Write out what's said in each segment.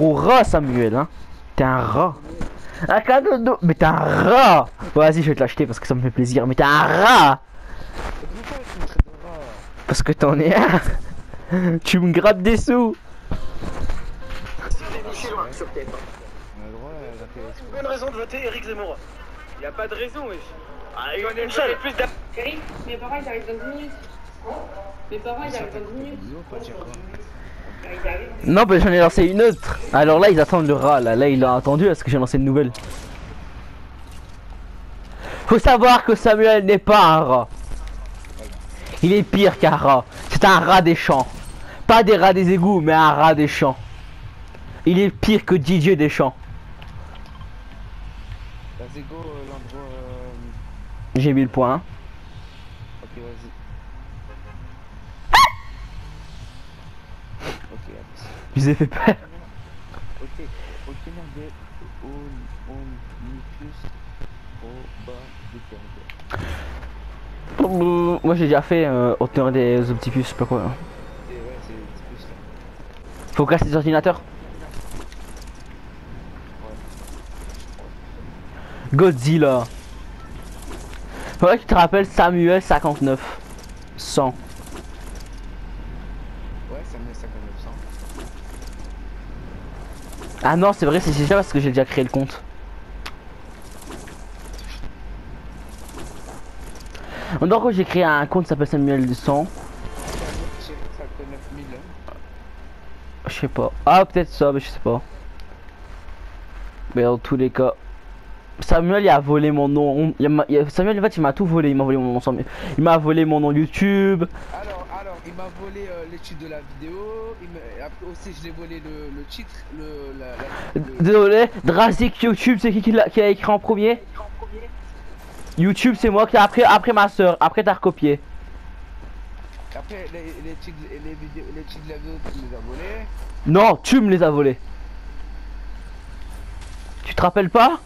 gros rat, Samuel, hein. T'es un rat. Un cadeau de... Mais t'es un rat Bon, Vas-y, je vais te l'acheter parce que ça me fait plaisir. Mais t'es un rat Parce que t'en es un. tu me grattes des sous. Débouché loin sur TF1. On a le droit à la télé. Bonne raison de voter Eric Zemmour. Y a pas de raison, wesh. Ah, Une, une une seule. plus Chérie, mes parents ils arrivent dans 10 minutes. Mes parents ils arrivent dans 10 minutes. Non, mais j'en ai lancé une autre. Alors là, ils attendent le rat. Là, là il a attendu parce que j'ai lancé une nouvelle. Faut savoir que Samuel n'est pas un rat. Il est pire qu'un rat. C'est un rat des champs. Pas des rats des égouts, mais un rat des champs. Il est pire que DJ des champs. Euh, euh, J'ai mis le point. Ok, vas-y. Ok, allez. Je vous ai fait peur. Ok, au au période. Moi j'ai déjà fait euh, hauteur des opticus, je sais pas quoi. Ouais, ça. Faut casser les ordinateurs. Godzilla. Faudrait que tu te rappelles Samuel 59. 100. Ouais, ça me met ça comme 900. Ah non, c'est vrai, c'est déjà parce que j'ai déjà créé le compte. Donc j'ai créé un compte s'appelle Samuel 100. Ça fait 9000. hein. Je sais pas. Ah peut-être ça, mais je sais pas. Mais dans tous les cas. Samuel il a volé mon nom. Samuel il m'a tout volé. Il m'a volé mon nom. Il m'a volé mon nom YouTube. Alors, il m'a volé euh, l'étude de la vidéo. Il Après aussi, je l'ai volé le, le titre, le, la, la- le- Désolé, Drazik YouTube, c'est qui qui l'a qui a écrit en premier? YouTube, c'est moi qui a après après ma soeur, après t'as recopié. Après, les, les, titres, les, vidéos, les titres de la vidéo, tu me les as volés? Non, tu me les as volés. Tu te rappelles pas?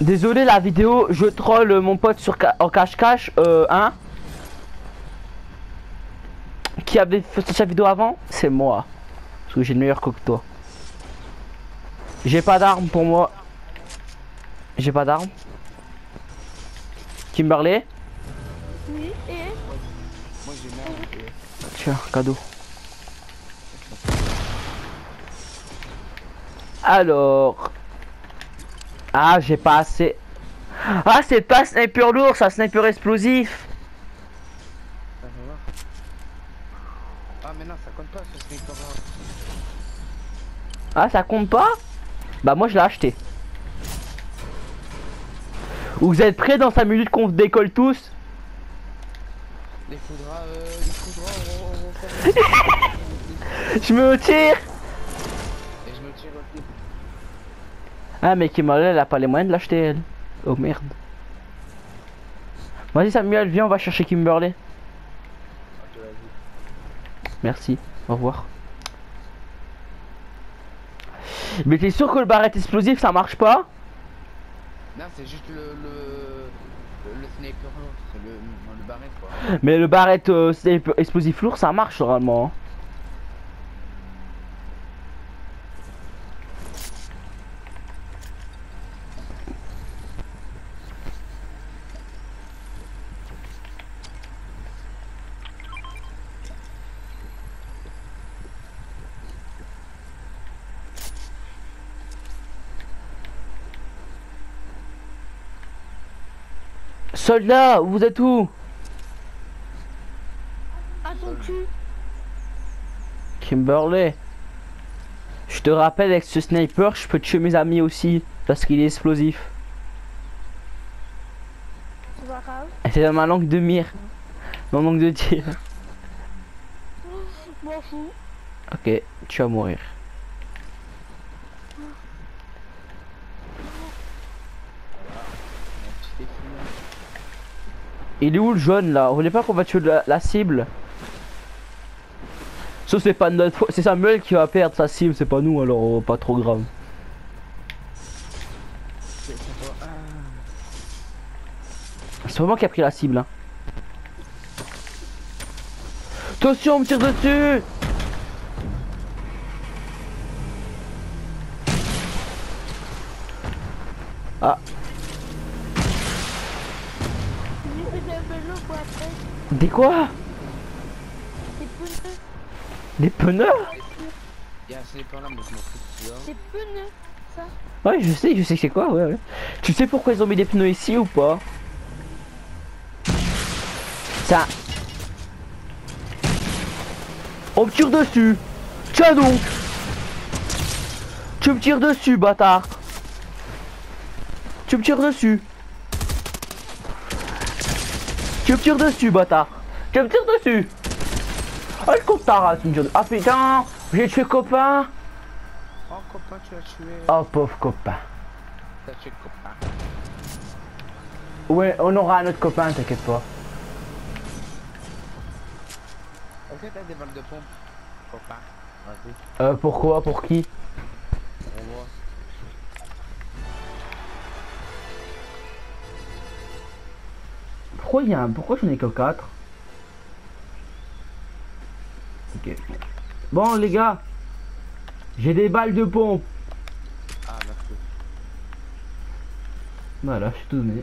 Désolé la vidéo, je troll mon pote sur en cache-cache, euh, hein Qui avait fait sa vidéo avant C'est moi. Parce que j'ai le meilleur coup que toi. J'ai pas d'arme pour moi. J'ai pas d'arme. Kimberley? Oui, et Moi, j'ai mis un. et- Tiens, cadeau. Alors. Ah, j'ai pas assez. Ah, c'est pas sniper lourd, ça sniper explosif. Ah, mais non, ça compte pas ce sniper. Ah, ça compte pas? Bah, moi je l'ai acheté. Vous êtes prêts dans 5 minutes qu'on décolle tous? Il faudra. Euh, il faudra. Je me tire Ah, mais Kimberly, elle a pas les moyens de l'acheter, elle. Oh merde. Vas-y, Samuel, viens, on va chercher vas-y. Merci, au revoir. Mais t'es sûr que le barrette explosif ça marche pas? Non, c'est juste le. le... Sniper, c'est le, quoi. Mais le barrette euh, explosif lourd ça marche normalement. hein. Soldats, vous êtes où? À ton cul. Kimberley. Je te rappelle avec ce sniper, je peux tuer mes amis aussi parce qu'il est explosif. C'est dans ma langue de mire. Mon langue de tir. Ok, tu vas mourir. Il est où le jaune là? Vous voulez pas qu'on va tuer la, cible. Sauf c'est pas notre C'est Samuel qui va perdre sa cible, c'est pas nous alors oh, pas trop grave. C'est vraiment qui a pris la cible hein. Attention, on me tire dessus! Ah. Des quoi Des pneus. Des pneus. Ça. Ouais, je sais, je sais que c'est quoi, ouais, ouais. Tu sais pourquoi ils ont mis des pneus ici ou pas Ça. On me tire dessus Tiens donc Tu me tires dessus, bâtard Tu me tires dessus Tu me tires dessus, bâtard Tu me tires dessus Ah, le compte ta race, tu me. Ah putain J'ai tué copain Oh, copain, tu l'as tué. Oh, pauvre copain T'as tué copain. Ouais, on aura un autre copain, t'inquiète pas. Est-ce que t'as des balles de pompe Copain? Vas-y, Euh, pourquoi Pour qui? Pourquoi il y a un... Pourquoi j'en ai que 4 Ok. Bon les gars, j'ai des balles de pompe. Ah, merci. Voilà, je suis tout donné.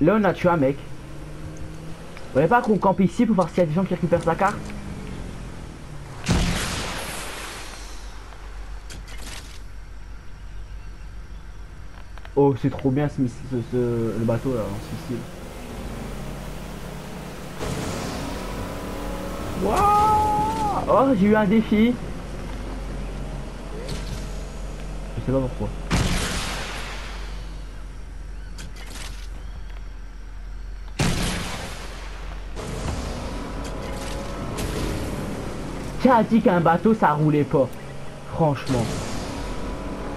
Là on a tué un mec. Vous voyez pas qu'on campe ici pour voir s'il y a des gens qui récupèrent sa carte? Oh c'est trop bien ce, ce- le bateau là en Sicile. Waouh Oh j'ai eu un défi Je sais pas pourquoi. Qui a dit qu'un bateau ça roulait pas Franchement.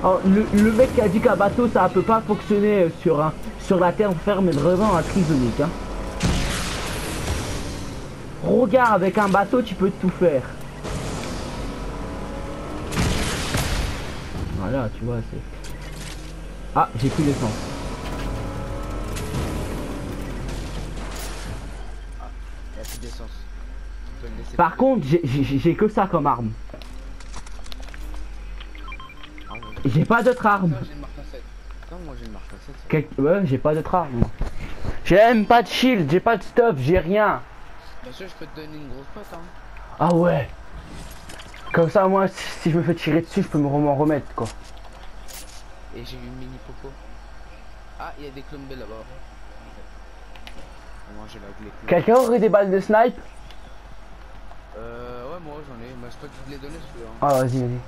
Oh, le, le mec qui a dit qu'un bateau ça peut pas fonctionner sur un sur la terre ferme est vraiment un trisonique hein. Regarde avec un bateau tu peux tout faire. Voilà tu vois c'est. Ah j'ai plus d'essence. Il y a plus d'essence. Par contre j'ai que ça comme arme. J'ai pas d'autre arme. Attends, j'ai une marque à 7. Attends, moi j'ai une marque à 7. Quel- Ouais j'ai pas d'autre arme. moi. J'ai même pas de shield, j'ai pas de stuff, j'ai rien. Bien sûr, je peux te donner une grosse pote, hein. Ah ouais. Comme ça moi si je me fais tirer dessus je peux me m'en remettre quoi. Et j'ai eu une mini popo. Ah, il y a des clombés là-bas. Quelqu'un aurait des balles de snipe? Euh, ouais, moi j'en ai. Bah, je peux te les donner celui-là. hein. Ah vas-y vas-y.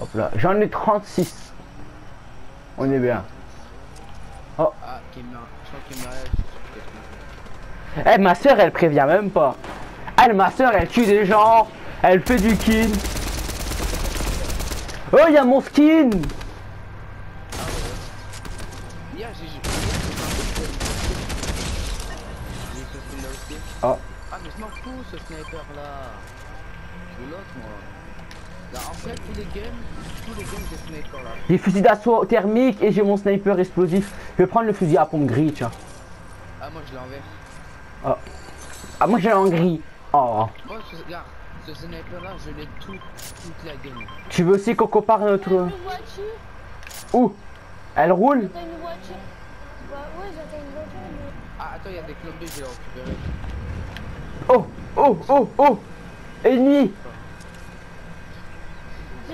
Hop là, j'en ai 36. On est bien. Ah, sûr que- Eh ma soeur elle prévient même pas. Elle ma soeur elle tue des gens, elle fait du kill. Oh il y a mon skin aussi. Ah. Ah, mais je m'en fous ce sniper là. Je l'autre moi. En fait, tous les games, tous les games des snipers là. J'ai fusil d'assaut thermique et j'ai mon sniper explosif. Je vais prendre le fusil à pompe gris tiens. Ah, moi je l'ai en vert. Ah moi j'ai en gris. Oh. Moi, ce, regarde, ce sniper là, je l'ai tout, toute la game. Tu veux aussi qu'on compare notre... une voiture? Où? Elle roule? Une voiture? Bah ouais, j'attends une voiture, mais... Ah, attends, il y a des clombés, je vais les récupérer. Oh Oh Oh Oh Ennemi C'est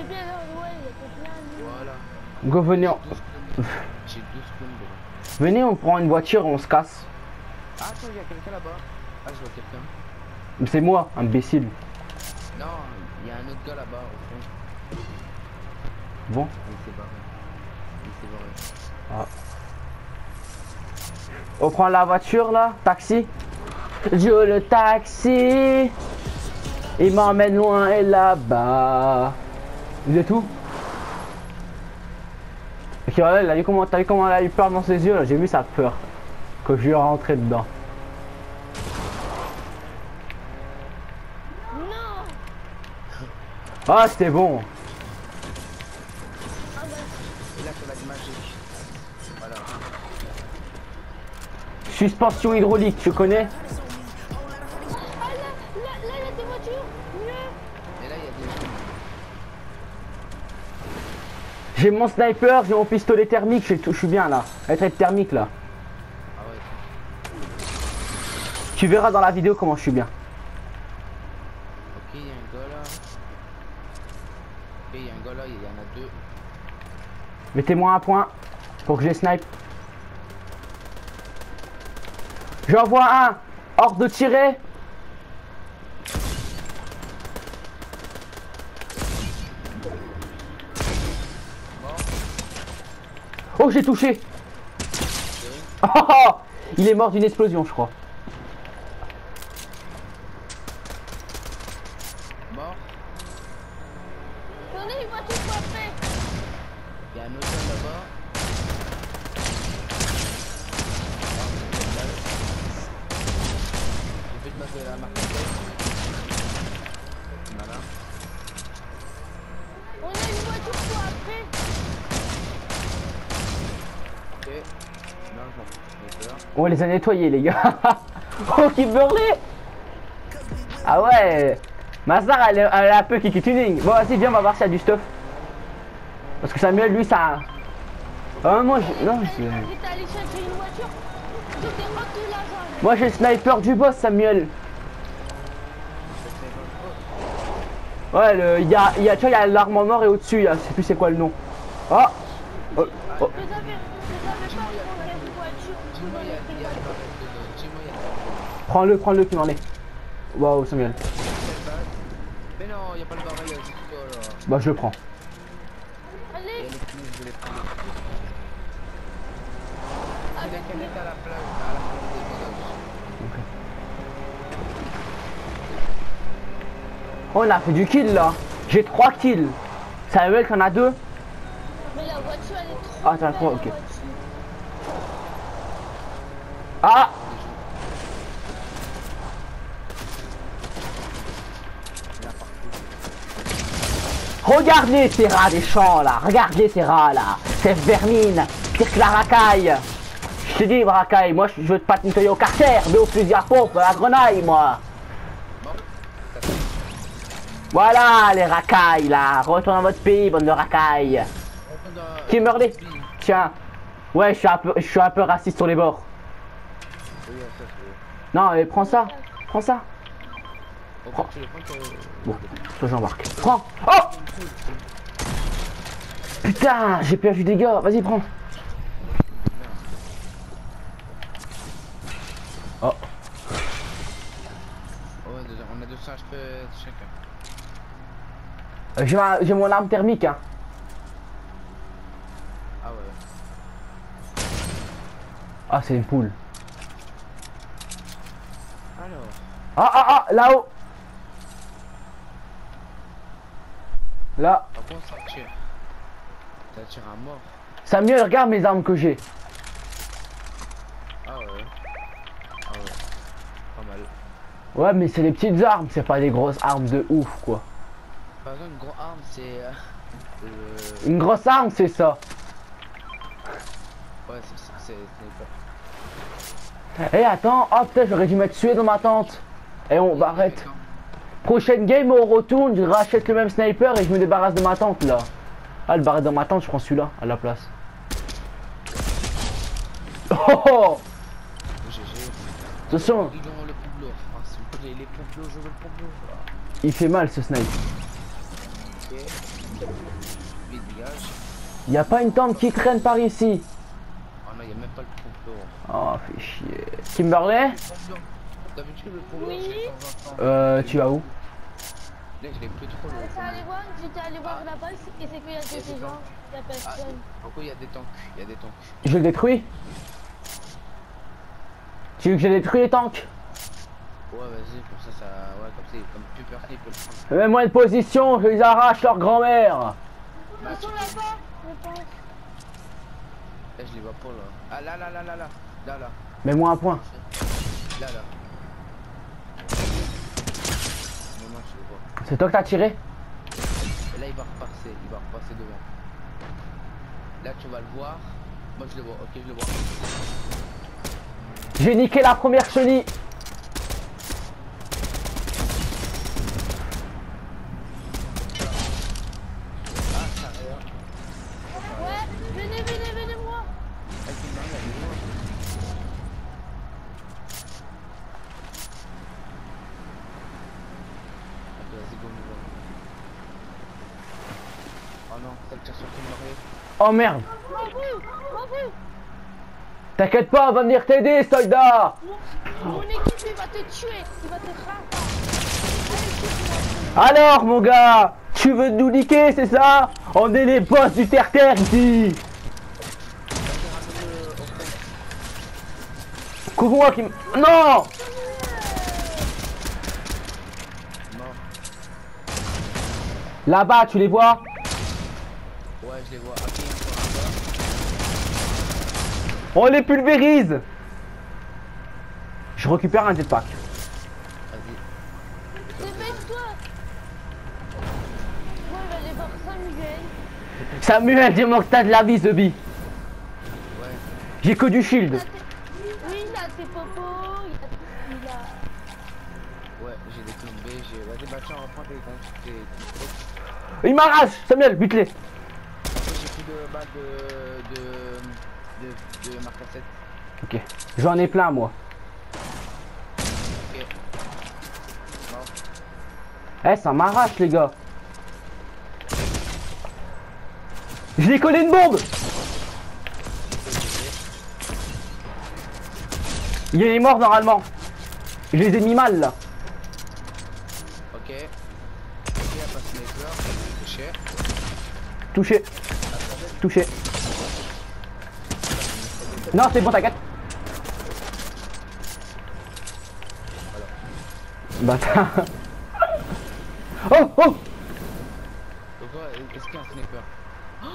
bien, alors, ouais, il y a plein de... Voilà. Go venez, on- 12 clombés. J'ai 12 clombés. venez on prend une voiture on se casse. Ah, attends, il y a quelqu'un là-bas. Ah, je vois quelqu'un. C'est moi, imbécile. Non, il y a un autre gars là-bas au fond. Bon. Il s'est barré. Il s'est barré. On prend la voiture là, taxi. Je le taxi. Il m'emmène loin et là-bas. Vous êtes où Ok, comment, t'as vu comment elle a eu peur dans ses yeux là J'ai vu sa peur. Que je lui ai rentré dedans. Ah, c'était bon. Là. Suspension hydraulique, tu connais J'ai mon sniper, j'ai mon pistolet thermique, je suis bien là. La traite thermique là. Ah ouais. Tu verras dans la vidéo comment je suis bien. Ok, il y a un gars là. Ok, il y a un gars là, il y en a deux. Mettez-moi un point pour que j'ai snipe. J'en vois un hors de tirer. Oh, j'ai touché. Oh, il est mort d'une explosion, je crois. Mort. J'en ai une voiture pour après. Il y a un autre gars là-bas. Je vais te passer la marque. Voilà. On a une voiture pour après. Ok. Non, je m'en fous. Je vais là. On les a nettoyés, les gars. oh, qui burlait Ah ouais Mazar, elle, elle a un peu kiki tuning. Bon, vas-y, viens, on va voir s'il y a du stuff. Parce que Samuel, lui, ça... Ah, moi, je... Non, je... Moi, j'ai le sniper du boss, Samuel. Ouais, le... y a... Y a... Tu vois, il y a l'arme en or et au-dessus. Je sais plus c'est quoi le nom. Oh, oh, oh. Je savais, je savais pas prendre une voiture. Dis-moi, il y a, il y a le barrel de- Dis-moi, il y a le Prends-le, prends-le qui m'en est. Waouh, Samuel. Mais non, il n'y a pas le toi là. Bah, je le prends. Allez, ah, on a fait du kill, là. J'ai 3 kills. Samuel, qu'en a 2 mais la voiture elle est trop. Ah, t'as belle, trois, la ok. voiture. Ah Regardez ces rats des champs là, regardez ces rats là, ces vermines, pire que la racaille? Je te dis racaille, moi je veux pas te nettoyer au carter, mais au fusil à à la grenaille moi. Voilà les racailles là, retourne dans votre pays, bande de racailles. Kimberly, tiens. Ouais, je suis un peu, je suis un peu raciste sur les bords. Non, mais prends ça, prends ça. Ok, tu les prends, Bon, toi j'embarque. Prends Oh Putain, j'ai perdu des gars. Vas-y, prends. Oh, Oh, ouais, on a 200 HP chacun. j'ai mon arme thermique. Hein. Ah ouais. Ah, c'est une poule. Alors. Ah, ah, ah, là-haut. Là. Par contre, ça tire. Ça tire à mort. Samuel, regarde mes armes que j'ai. Ah ouais. Ah ouais. Pas mal. Ouais, mais c'est des petites armes, c'est pas des grosses armes de ouf, quoi. Par exemple, une grosse arme, c'est. euh, Une grosse arme, c'est ça. Ouais, c'est. Eh, attends, oh putain, j'aurais dû mettre tué dans ma tente. Et on bah, arrête. Prochaine game, on retourne, je rachète le même sniper et je me débarrasse de ma tente là. Ah, le barré dans ma tente, je prends celui-là à la place. Oh, oh GG. Attention, il fait mal ce snipe. Ok. Lui, dégage. Y a pas une tente qui traîne par ici. Oh non, y'a même pas le. Oh, fait chier. Kimberley. D'habitude, le pomplo, Oui. c'est. Euh, tu vas où Là, je l'ai plus trop le J'étais allé voir, allé voir là-bas et c'est qu'il y a des gens, il y a Ah, personne. pourquoi il y a des tanks Il y a des tanks. Je le détruis Tu veux que je détruis les tanks Ouais, vas-y, comme ça, ça. Ouais, comme ça, comme plus personne peut le prendre. Mets-moi une position, je les arrache leur grand-mère. Ils sont là-bas, je pense. Là, je les vois pas là. Ah, là, là, là, là, là. Là, là. Mets-moi un point. Là, là. C'est toi que t'as tiré là, il va repasser. Il va repasser devant. Là, tu vas le voir. Moi, je le vois. Ok, je le vois. J'ai niqué la première chenille. Ah, ça rien. Non, ça le tire sur. Oh merde. T'inquiète pas, on va venir t'aider, soldat. Mon équipe, il va te tuer. Il va te Allez. Alors, mon gars Tu veux nous niquer, c'est ça? On est les boss du terre-terre ici. Couvre-moi qui Non. Là-bas, tu les vois? Ouais, je les vois. Ok, encore un. On les pulvérise Je récupère un jetpack. Vas-y. Dépêche-toi Moi, je vais voir Samuel. Samuel, dis-moi que t'as de la vie, Zubi. Ouais. J'ai que du shield. Il a tes- Oui, il a tes popos, il a... Ouais, j'ai des clones B, j'ai. Vas-y, bah tiens, reprends tes. Il m'arrache Samuel, bute-les de de. de. de. de marque à 7. Ok. J'en ai plein, moi. Ok. Eh, ça m'arrache, les gars. Je l'ai collé une bombe Il est mort normalement. Je les ai mis mal là. Ok. Ok, y'a pas sniper. Touché. Touché. Touché. Non, c'est bon, t'inquiète. Bâtard. Oh, oh est-ce qu'il y a un sniper Oh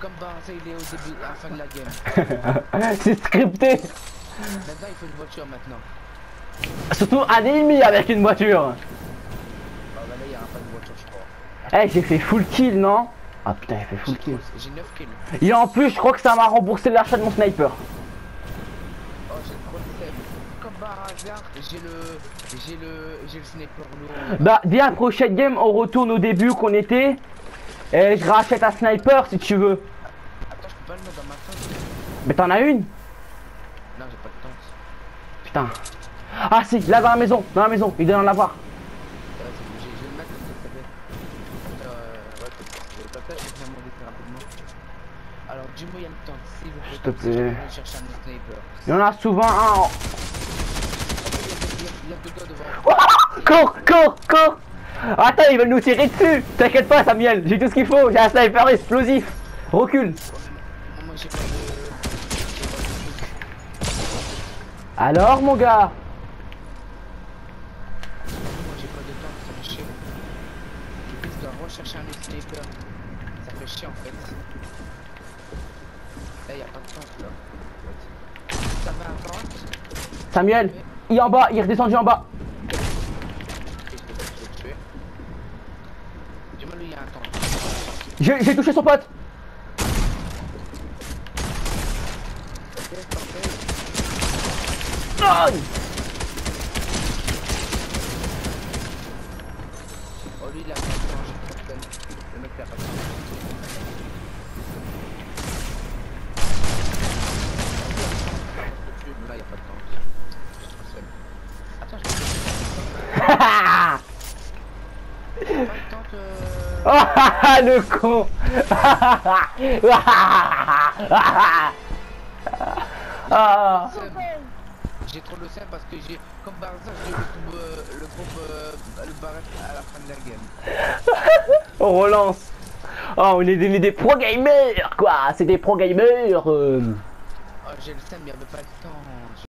Comme par hasard, il est au début, à la fin de la game. C'est scripté. Maintenant, il faut une voiture maintenant. Surtout un ennemi avec une voiture. Ah, bah là, il y aura pas de voiture, je crois. Eh, j'ai fait full kill, non? Ah putain, j'ai fait full kill. J'ai 9 kills. Et en plus, je crois que ça m'a remboursé l'achat de mon sniper. Oh, j'ai trop de faible. Comme par hasard, j'ai le. J'ai le. J'ai le sniper lourd. Bah, viens, prochaine game, on retourne au début qu'on était. Et je rachète un sniper si tu veux. Attends, je peux pas le mettre dans ma tente. Mais t'en as une? Non, j'ai pas de tente. Putain. Ah si, là dans la maison, dans la maison, il doit en avoir. Euh, c'est- j'ai- je vais le mettre, s'il te plaît. Euh, ouais, peut-être. Peut-être, je vais demander très rapidement. Y a une tente, s'il vous plaît. S'il te plaît. Il y en a souvent un. en- Il y a- il y a deux gars devant. Ouah cours, cours, cours Attends, ils veulent nous tirer dessus T'inquiète pas, Samuel, j'ai tout ce qu'il faut, j'ai un sniper explosif. Recule. De. de. Alors, mon gars? Moi, j'ai pas de temps, ça fait chier. Du coup, je dois rechercher un sniper. Ça fait chier en fait. Là, y a pas de là. Ça va Samuel, il est en bas, il est redescendu en bas. J'ai touché son pote. Aïe Oh, lui, il a pas de. Le mec, il a pas il y a pas de seul. Attends, je pas de. Ah, le con Ah. J'ai trop le seum parce que j'ai, comme par hasard, j'ai le groupe, euh, le groupe, euh, le barrette à la fin de la game. On relance Oh, on est des, des pro gamers, quoi C'est des pro gamers euh. Oh, j'ai le seum, il avait pas le temps.